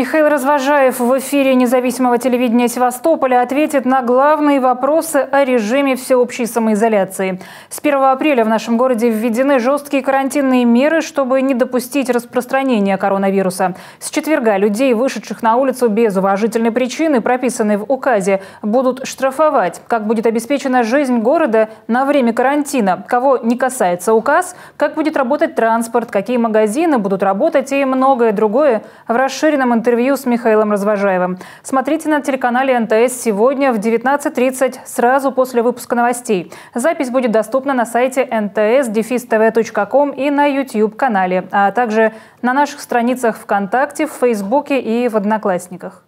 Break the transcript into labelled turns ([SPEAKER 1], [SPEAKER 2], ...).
[SPEAKER 1] Михаил Развожаев в эфире независимого телевидения Севастополя ответит на главные вопросы о режиме всеобщей самоизоляции. С 1 апреля в нашем городе введены жесткие карантинные меры, чтобы не допустить распространения коронавируса. С четверга людей, вышедших на улицу без уважительной причины, прописанной в указе, будут штрафовать. Как будет обеспечена жизнь города на время карантина, кого не касается указ, как будет работать транспорт, какие магазины будут работать и многое другое в расширенном интервью с Михаилом Развожаевым. Смотрите на телеканале НТС сегодня в 19.30, сразу после выпуска новостей. Запись будет доступна на сайте nts-tv.com и на YouTube-канале, а также на наших страницах ВКонтакте, в Фейсбуке и в Одноклассниках.